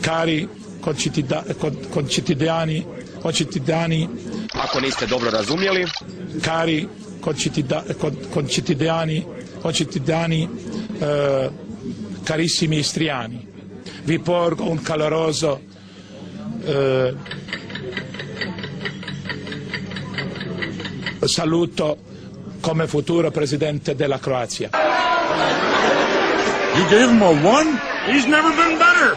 cari koncittadini, koncittadini, Ako niste dobro razumjeli, cari concittadini, koncittadini eh, carissimi istriani, vi porgo un caloroso eh, saluto come futuro presidente della Croazia. You gave him a one? He's never been better.